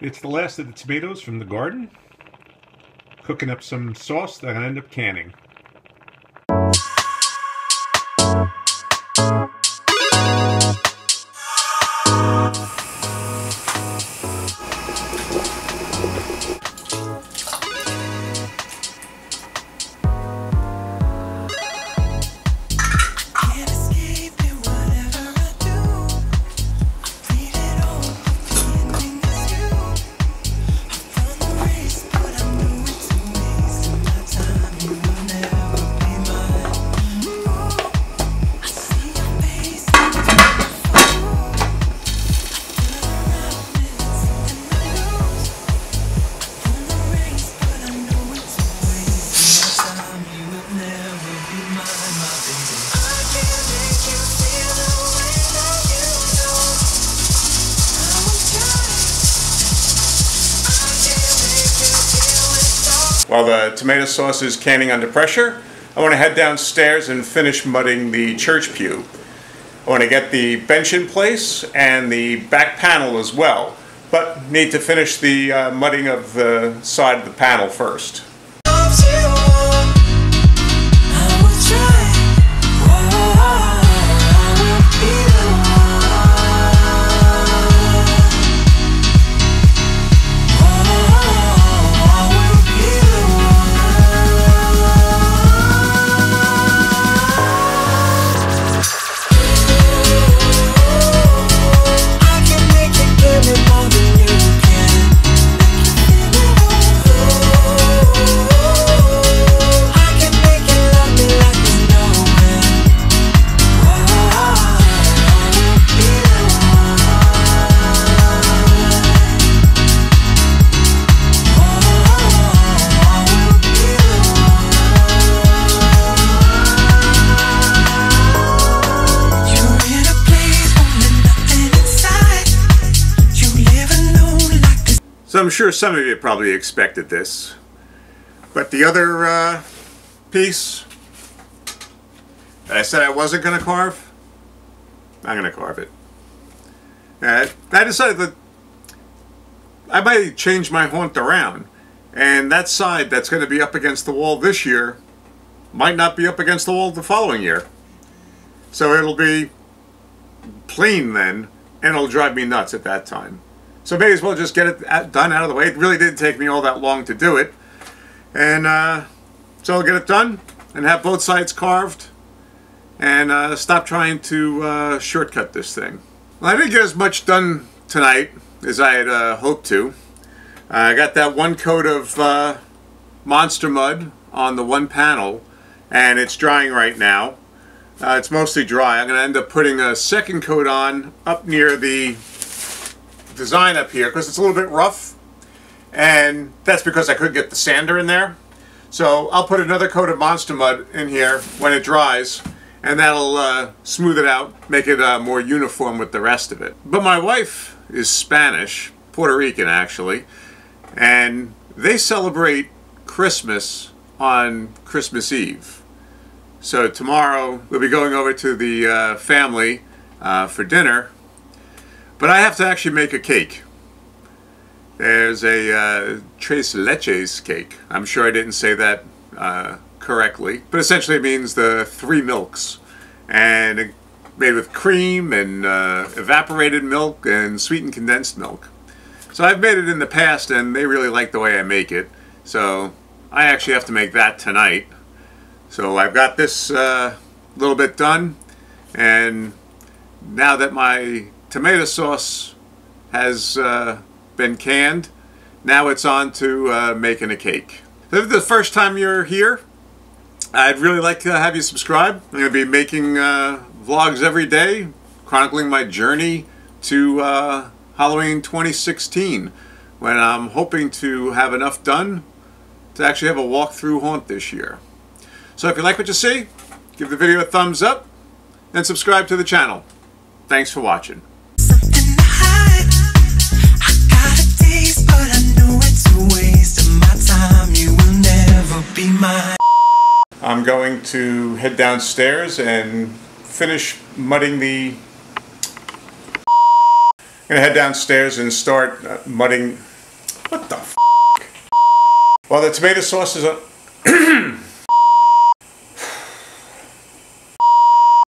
It's the last of the tomatoes from the garden. Cooking up some sauce that I end up canning. While the tomato sauce is canning under pressure, I want to head downstairs and finish mudding the church pew. I want to get the bench in place and the back panel as well, but need to finish the uh, mudding of the side of the panel first. So I'm sure some of you probably expected this. But the other uh, piece that I said I wasn't going to carve, I'm going to carve it. Uh, I decided that I might change my haunt around. And that side that's going to be up against the wall this year might not be up against the wall the following year. So it'll be plain then, and it'll drive me nuts at that time. So may as well just get it done out of the way. It really didn't take me all that long to do it. And uh, so I'll get it done and have both sides carved and uh, stop trying to uh, shortcut this thing. Well, I didn't get as much done tonight as I had uh, hoped to. I got that one coat of uh, Monster Mud on the one panel and it's drying right now. Uh, it's mostly dry. I'm going to end up putting a second coat on up near the design up here because it's a little bit rough and that's because I couldn't get the sander in there. So I'll put another coat of Monster Mud in here when it dries and that'll uh, smooth it out, make it uh, more uniform with the rest of it. But my wife is Spanish, Puerto Rican actually, and they celebrate Christmas on Christmas Eve. So tomorrow we'll be going over to the uh, family uh, for dinner but I have to actually make a cake. There's a uh, tres leches cake. I'm sure I didn't say that uh, correctly, but essentially it means the three milks. And made with cream and uh, evaporated milk and sweetened condensed milk. So I've made it in the past and they really like the way I make it. So I actually have to make that tonight. So I've got this uh, little bit done and now that my tomato sauce has uh, been canned. Now it's on to uh, making a cake. If the first time you're here, I'd really like to have you subscribe. I'm going to be making uh, vlogs every day, chronicling my journey to uh, Halloween 2016, when I'm hoping to have enough done to actually have a walkthrough haunt this year. So if you like what you see, give the video a thumbs up and subscribe to the channel. Thanks for watching. I'm going to head downstairs and finish mudding the... I'm going to head downstairs and start uh, mudding What the f? Well, the tomato sauce is on.